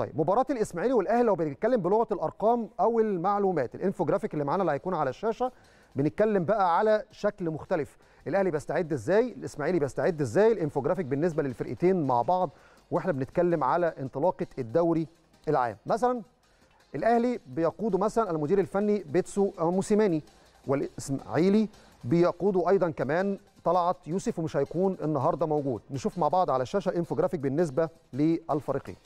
طيب مباراة الإسماعيلي والأهلي لو بنتكلم بلغة الأرقام أو المعلومات الإنفوجرافيك اللي معانا اللي هيكون على الشاشة بنتكلم بقى على شكل مختلف. الأهلي بيستعد إزاي؟ الإسماعيلي بيستعد إزاي؟ الإنفوجرافيك بالنسبة للفرقتين مع بعض وإحنا بنتكلم على انطلاقة الدوري العام. مثلا الأهلي بيقوده مثلا المدير الفني بيتسو موسيماني والإسماعيلي بيقوده أيضا كمان طلعت يوسف ومش هيكون النهارده موجود. نشوف مع بعض على الشاشة الانفوجرافيك بالنسبة للفريقين.